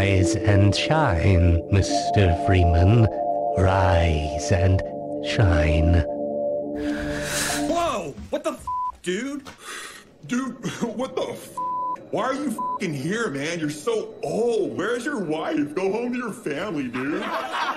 Rise and shine, Mr. Freeman. Rise and shine. Whoa! What the f, dude? Dude, what the f? Why are you fing here, man? You're so old. Where's your wife? Go home to your family, dude.